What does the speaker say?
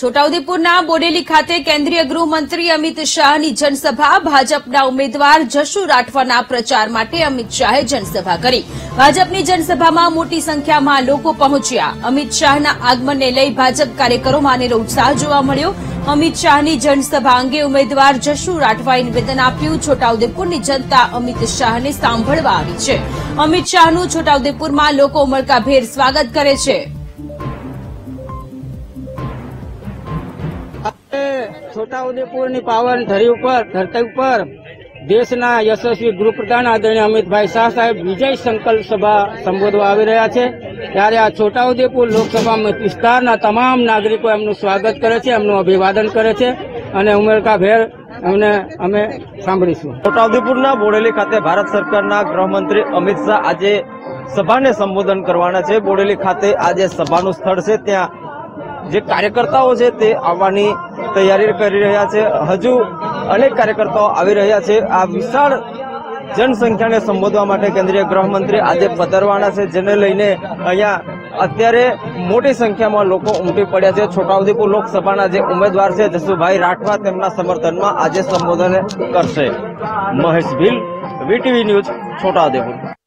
છોટાઉદેપુરના બોડેલી ખાતે કેન્દ્રીય ગૃહમંત્રી અમિત શાહની જનસભા, ભાજપના ઉમેદવાર જશુ રાઠવાના પ્રચાર માટે અમિત શાહે જનસભા કરી. ભાજપની જનસભામાં મોટી સંખ્યામાં લોકો પહોંચ્યા. અમિત શાહના આગમનને લઈ ભાજપ કાર્યકરોમાં અનેરો ઉત્સાહ જોવા મળ્યો. અમિત શાહની જનસભા અંગે ઉમેદવાર જશુ રાઠવાએ નિવેદન આપ્યું, છોટાઉદેપુરની જનતા અમિત શાહને સાંભળવા આવી છે. અમિત શાહનું છોટાઉદેપુરમાં લોકો ઉમળકાભેર સ્વાગત કરે છે. છોટાઉદેપુરની પાવન ધરી ઉપર, ધરતી ઉપર દેશના યશસ્વી ગૃહપ્રધાન આદરણીય અમિતભાઈ શાહ સાહેબ વિજય સંકલ્પ સભા સંબોધવા આવી રહ્યા છે. ત્યારે આ છોટાઉદેપુર લોકસભા વિસ્તારના તમામ નાગરિકો એમનું સ્વાગત કરે છે, એમનું અભિવાદન કરે છે અને ઉમરકાભેર એમને અમે સાંભળીશું. છોટાઉદેપુરના બોડેલી ખાતે ભારત સરકારના ગૃહમંત્રી અમિત શાહ આજે સભાને સંબોધન કરવાના છે. બોડેલી ખાતે આજે સભાનું સ્થળ છે. ત્યાં જે કાર્યકર્તાઓ છે તે આવવાની તૈયારી કરી રહ્યા છે. હજુ અનેક કાર્યકર્તાઓ આવી રહ્યા છે. આ વિશાળ જનસંખ્યાને સંબોધવા માટે કેન્દ્રીય ગૃહમંત્રી આજે પધારવાના છે, જેને લઈને અહીંયા અત્યારે મોટી સંખ્યામાં લોકો ઉમટી પડ્યા છે. છોટાઉદેપુર લોકસભાના જે ઉમેદવાર છે, જસુભાઈ રાઠવા, તેમના સમર્થનમાં આજે સંબોધન કરશે. Mahesh Bhil VTV news, Chhota Udaipur.